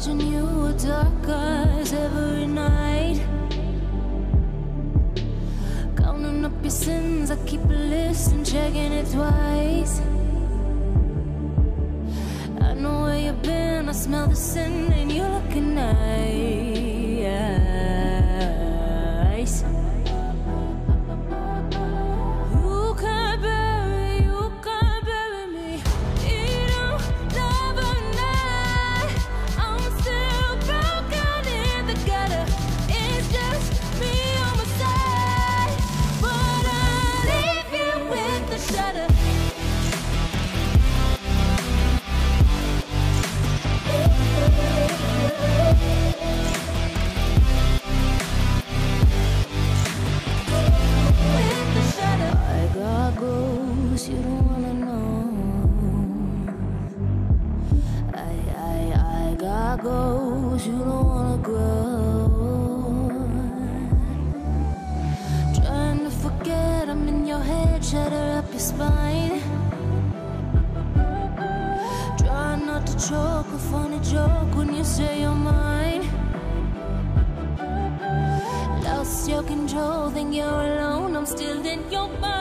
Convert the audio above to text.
Watching you with dark eyes every night. Counting up your sins, I keep a list and checking it twice. I know where you've been, I smell the sin, and you're looking nice. You don't wanna know. I, I, I got ghosts you don't wanna grow. Trying to forget, I'm in your head, shatter up your spine. Try not to choke, a funny joke when you say you're mine. Lost your control, think you're alone, I'm still in your mind.